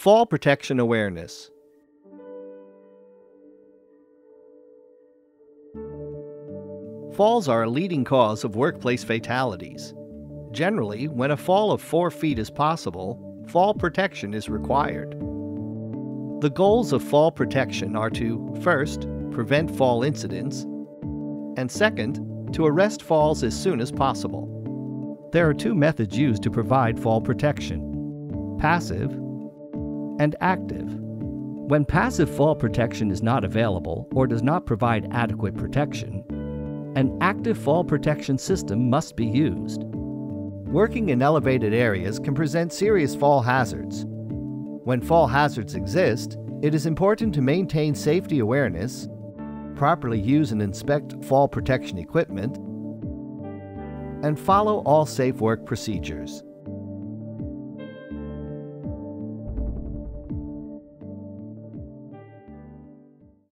Fall Protection Awareness Falls are a leading cause of workplace fatalities. Generally, when a fall of 4 feet is possible, fall protection is required. The goals of fall protection are to, first, prevent fall incidents, and second, to arrest falls as soon as possible. There are two methods used to provide fall protection passive and active. When passive fall protection is not available or does not provide adequate protection, an active fall protection system must be used. Working in elevated areas can present serious fall hazards. When fall hazards exist, it is important to maintain safety awareness, properly use and inspect fall protection equipment, and follow all safe work procedures.